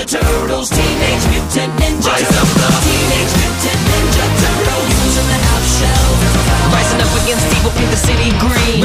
Ninja Turtles, Teenage Mutant Ninja Turtles, Teenage Mutant Ninja Turtles, using the half shell. Rising up against evil, paint the city green.